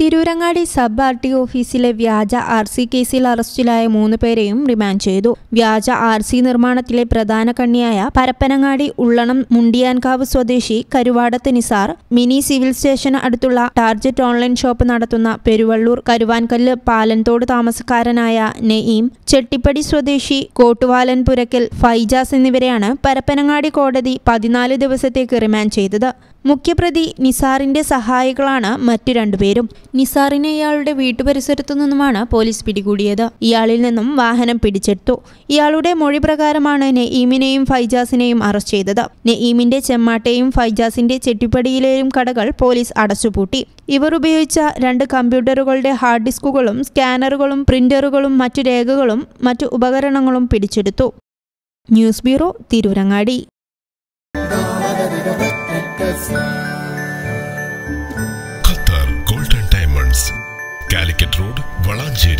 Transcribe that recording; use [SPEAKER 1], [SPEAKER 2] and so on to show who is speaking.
[SPEAKER 1] Tirurangadi sub R T ഓഫീസിലെ വ്യാജ R C കേസിൽ അറസ്റ്റിലായ മൂന്ന് പേരെയും റിമാൻഡ് ചെയ്തു. വ്യാജ ആർ സി നിർമ്മാണത്തിലെ പ്രധാന കണ്ണിയായ പരപ്പനങ്ങാടി ഉള്ളണം മുണ്ടിയാൻകാവ് സ്വദേശി കരുവാടത്ത് നിസാർ മിനി സിവിൽ സ്റ്റേഷന് അടുത്തുള്ള ടാർജറ്റ് ഓൺലൈൻ ഷോപ്പ് നടത്തുന്ന പെരുവള്ളൂർ കരുവാൻകല്ല് പാലൻതോട് താമസക്കാരനായ നെയീം ചെട്ടിപ്പടി സ്വദേശി കോട്ടുവാലൻ പുരക്കൽ ഫൈജാസ് എന്നിവരെയാണ് പരപ്പനങ്ങാടി കോടതി പതിനാല് ദിവസത്തേക്ക് റിമാൻഡ് ചെയ്തത്. മുഖ്യപ്രതി നിസാറിന്റെ സഹായികളാണ് മറ്റു രണ്ടുപേരും. നിസാറിനെ ഇയാളുടെ വീട്ടുപരിസരത്തു നിന്നുമാണ് പോലീസ് പിടികൂടിയത്. ഇയാളിൽ നിന്നും വാഹനം പിടിച്ചെടുത്തു. ഇയാളുടെ മൊഴി പ്രകാരമാണ് നെയ്മിനെയും ഫൈജാസിനെയും അറസ്റ്റ് ചെയ്തത്. നെയ്മിന്റെ ചെമ്മാട്ടെയും ഫൈജാസിന്റെ ചെട്ടിപ്പടിയിലെയും കടകൾ പോലീസ് അടച്ചുപൂട്ടി. ഇവർ ഉപയോഗിച്ച രണ്ട് കമ്പ്യൂട്ടറുകളുടെ ഹാർഡ് ഡിസ്കുകളും സ്കാനറുകളും പ്രിന്ററുകളും മറ്റു രേഖകളും മറ്റു ഉപകരണങ്ങളും പിടിച്ചെടുത്തു. News bureau Tirurangadi.
[SPEAKER 2] Calicut road Valanchery